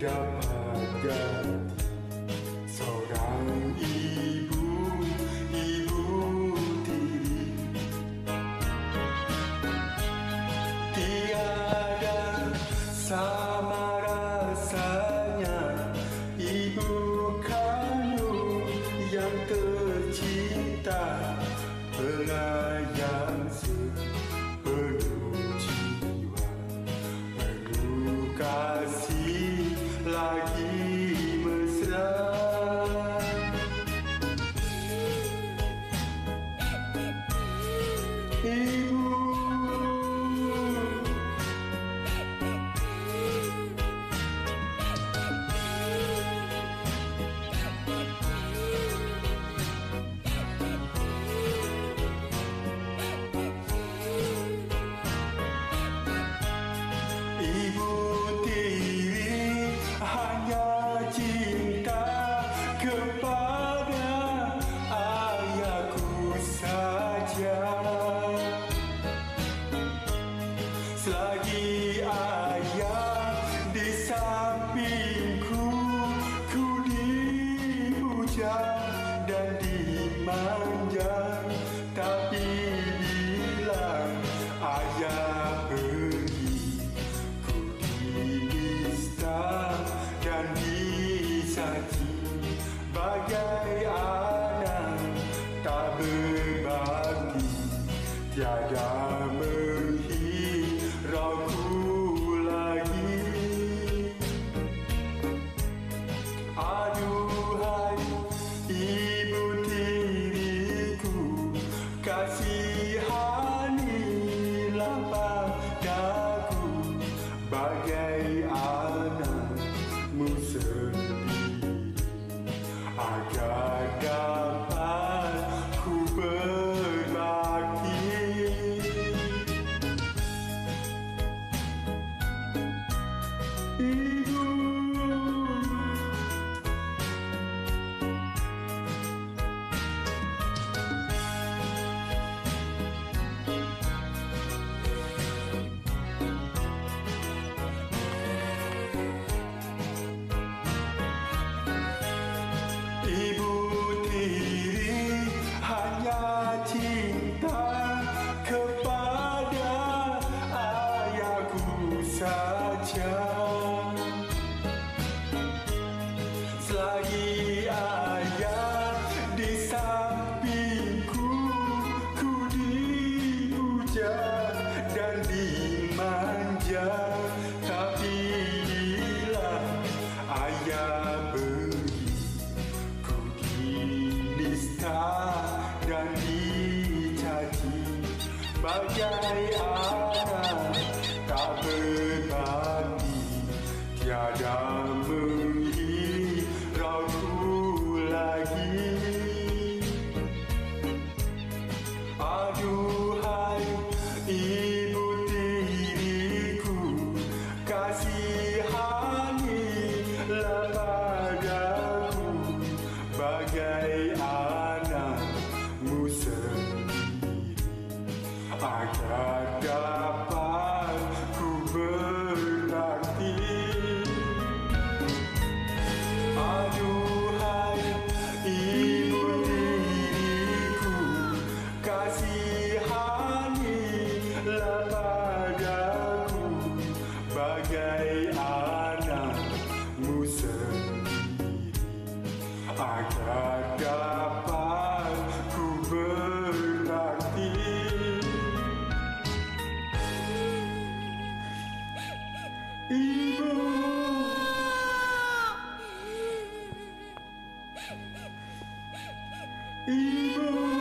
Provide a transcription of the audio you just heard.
Dhamma, Dhamma. Peace. sakit Bagai air dicinta dan dicaci bagai arah tak berbagi. Tiada menghiraukan lagi. Aduh. sebagai anak sendiri agar dapat ku berbakti ibu. Ibu.